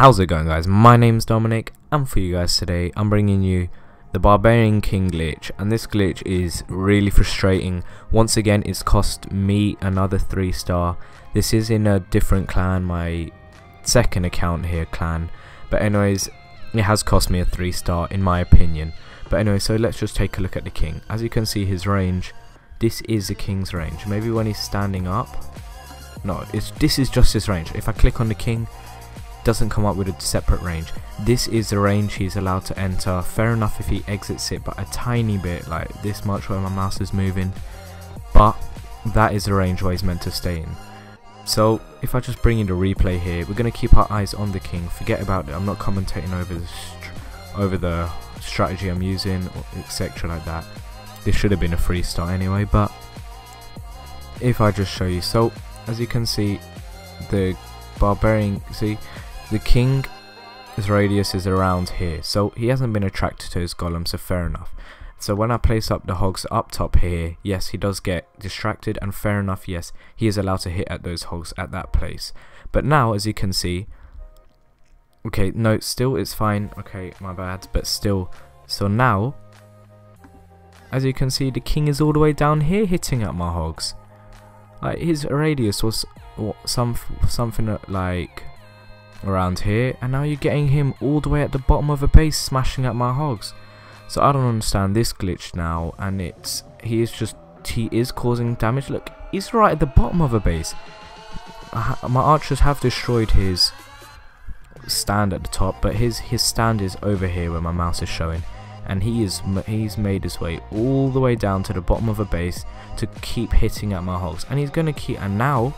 How's it going guys? My name's Dominic and for you guys today I'm bringing you the Barbarian King glitch and this glitch is really frustrating. Once again it's cost me another 3 star. This is in a different clan, my second account here clan. But anyways it has cost me a 3 star in my opinion. But anyway so let's just take a look at the king. As you can see his range, this is the king's range. Maybe when he's standing up. No, it's this is just his range. If I click on the king doesn't come up with a separate range. This is the range he's allowed to enter. Fair enough if he exits it, but a tiny bit, like this much where my mouse is moving. But that is the range where he's meant to stay in. So if I just bring in the replay here, we're going to keep our eyes on the king. Forget about it. I'm not commentating over the over the strategy I'm using, etc. like that. This should have been a free start anyway, but if I just show you, so as you can see, the barbarian, see, the king's radius is around here, so he hasn't been attracted to his golem, so fair enough. So when I place up the hogs up top here, yes, he does get distracted, and fair enough, yes, he is allowed to hit at those hogs at that place. But now, as you can see, okay, no, still it's fine, okay, my bad, but still, so now, as you can see, the king is all the way down here hitting at my hogs. Like, his radius was some something like around here and now you're getting him all the way at the bottom of a base smashing at my hogs. So I don't understand this glitch now and it's he is just he is causing damage. Look he's right at the bottom of a base. My archers have destroyed his stand at the top but his his stand is over here where my mouse is showing. And he is he's made his way all the way down to the bottom of a base to keep hitting at my hogs. And he's gonna keep and now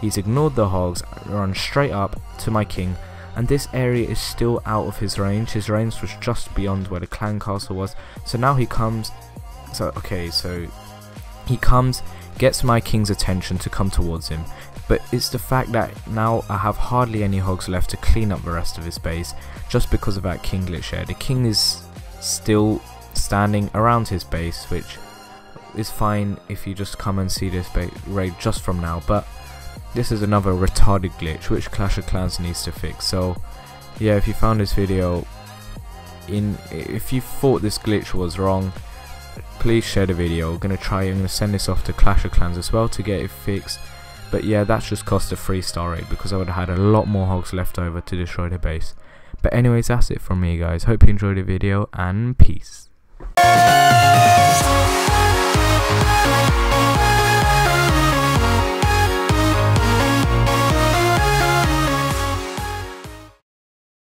He's ignored the hogs, run straight up to my king, and this area is still out of his range. His range was just beyond where the clan castle was. So now he comes, so okay, so he comes, gets my king's attention to come towards him. But it's the fact that now I have hardly any hogs left to clean up the rest of his base, just because of that king glitch. The king is still standing around his base, which is fine if you just come and see this raid just from now, but this is another retarded glitch which Clash of Clans needs to fix. So yeah, if you found this video in if you thought this glitch was wrong, please share the video. I'm gonna try I'm gonna send this off to Clash of Clans as well to get it fixed. But yeah, that's just cost a 3 star rate because I would have had a lot more hogs left over to destroy the base. But anyways, that's it from me guys. Hope you enjoyed the video and peace.